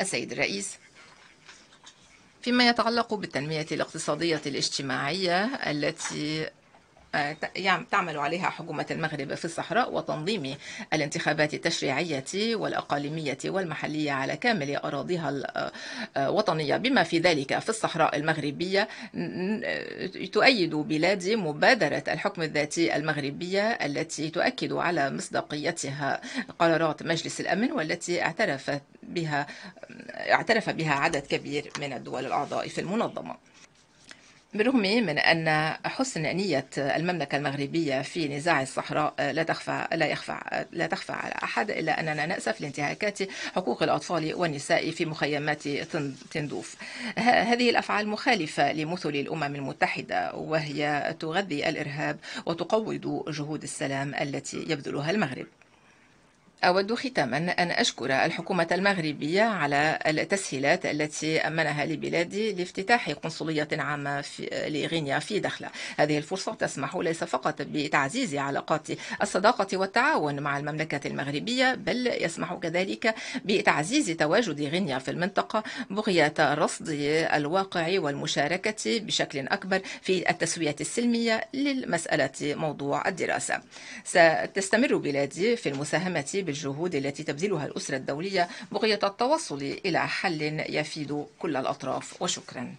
السيد الرئيس. فيما يتعلق بالتنمية الاقتصادية الاجتماعية التي تعمل عليها حكومة المغرب في الصحراء وتنظيم الانتخابات التشريعية والأقاليمية والمحلية على كامل أراضيها الوطنية بما في ذلك في الصحراء المغربية تؤيد بلادي مبادرة الحكم الذاتي المغربية التي تؤكد على مصداقيتها قرارات مجلس الأمن والتي اعترف بها اعترف بها عدد كبير من الدول الأعضاء في المنظمة. بالرغم من أن حسن نية المملكة المغربية في نزاع الصحراء لا تخفى لا يخفى لا تخفى على أحد إلا أننا نأسف لانتهاكات حقوق الأطفال والنساء في مخيمات تندوف. هذه الأفعال مخالفة لمثل الأمم المتحدة وهي تغذي الإرهاب وتقوض جهود السلام التي يبذلها المغرب. أود ختاما أن أشكر الحكومة المغربية على التسهيلات التي أمنها لبلادي لافتتاح قنصلية عامة في لغينيا في دخلة هذه الفرصة تسمح ليس فقط بتعزيز علاقات الصداقة والتعاون مع المملكة المغربية بل يسمح كذلك بتعزيز تواجد غينيا في المنطقة بغية رصد الواقع والمشاركة بشكل أكبر في التسوية السلمية للمسألة موضوع الدراسة. ستستمر بلادي في المساهمة بالجهود التي تبذلها الأسرة الدولية بغية التوصل إلى حل يفيد كل الأطراف. وشكرا.